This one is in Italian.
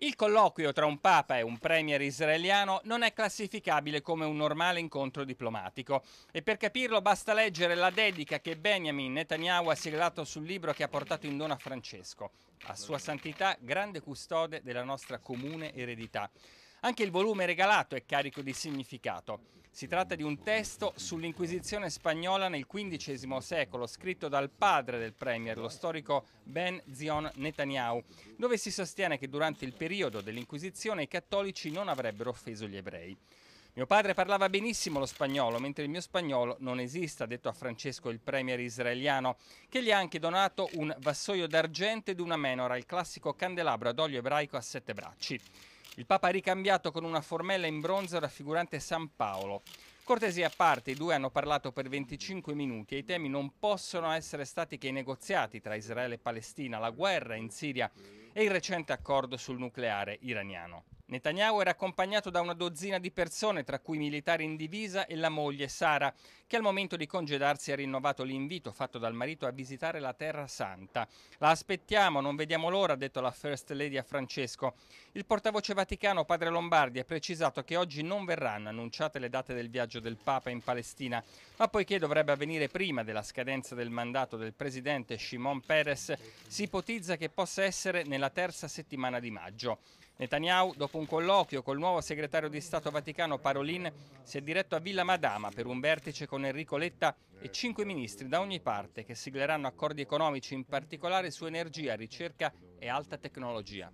Il colloquio tra un papa e un premier israeliano non è classificabile come un normale incontro diplomatico e per capirlo basta leggere la dedica che Benjamin Netanyahu ha siglato sul libro che ha portato in dono a Francesco, a sua santità grande custode della nostra comune eredità. Anche il volume regalato è carico di significato. Si tratta di un testo sull'Inquisizione spagnola nel XV secolo, scritto dal padre del premier, lo storico Ben Zion Netanyahu, dove si sostiene che durante il periodo dell'Inquisizione i cattolici non avrebbero offeso gli ebrei. Mio padre parlava benissimo lo spagnolo, mentre il mio spagnolo non esiste, ha detto a Francesco il premier israeliano, che gli ha anche donato un vassoio d'argento ed una menora, il classico candelabro ad olio ebraico a sette bracci. Il Papa ha ricambiato con una formella in bronzo raffigurante San Paolo. Cortesia a parte, i due hanno parlato per 25 minuti e i temi non possono essere stati che i negoziati tra Israele e Palestina, la guerra in Siria e il recente accordo sul nucleare iraniano. Netanyahu era accompagnato da una dozzina di persone, tra cui militari in divisa e la moglie Sara, che al momento di congedarsi ha rinnovato l'invito fatto dal marito a visitare la Terra Santa. La aspettiamo, non vediamo l'ora, ha detto la First Lady a Francesco. Il portavoce vaticano, padre Lombardi, ha precisato che oggi non verranno annunciate le date del viaggio del Papa in Palestina, ma poiché dovrebbe avvenire prima della scadenza del mandato del presidente Shimon Peres, si ipotizza che possa essere nella terza settimana di maggio. Netanyahu, dopo un colloquio col nuovo segretario di Stato Vaticano Parolin, si è diretto a Villa Madama per un vertice con Enrico Letta e cinque ministri da ogni parte che sigleranno accordi economici, in particolare su energia, ricerca e alta tecnologia.